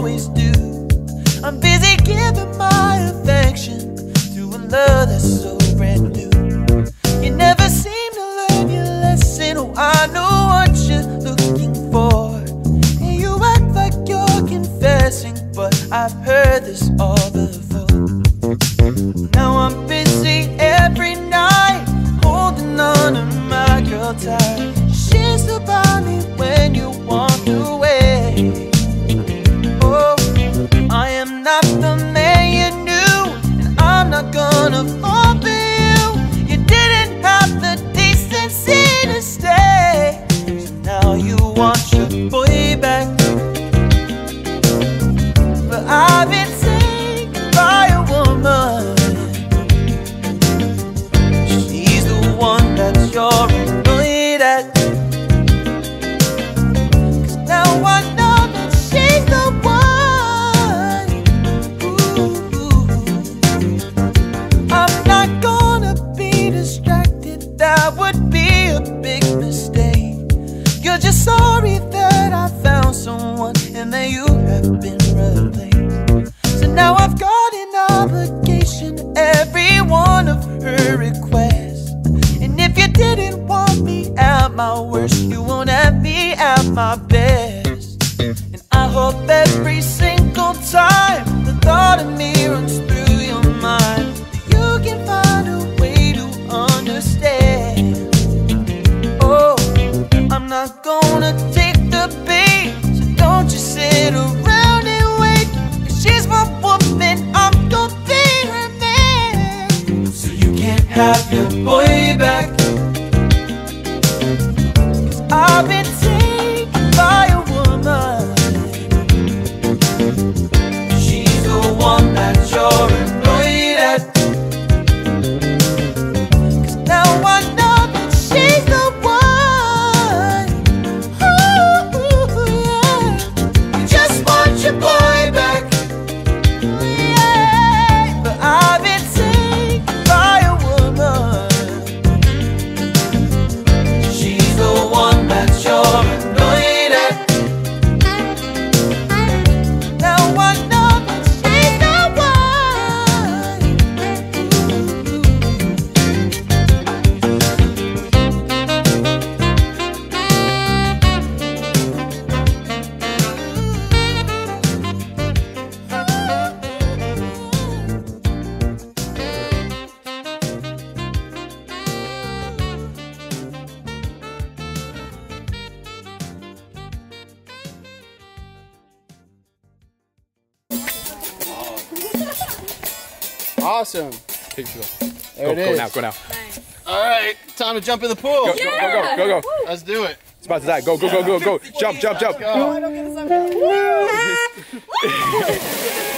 always do. I'm busy giving my affection to a love that's so brand new. You never seem to learn your lesson. Oh, I know what you're looking for. And you act like you're confessing, but I've heard this all. That would be a big mistake. You're just sorry that I found someone and that you have been replaced. So now I've got an obligation to every one of her requests. And if you didn't want me at my worst, you won't have me at my best. And I hope every single time the thought of me have your boy back. Cause I've been Awesome. Picture. There Go, it go is. now, go now. All right, time to jump in the pool. Go, go, go, go, go, go. Let's do it. It's about to die. Go, go, go, go, go. Jump, jump, jump. Go.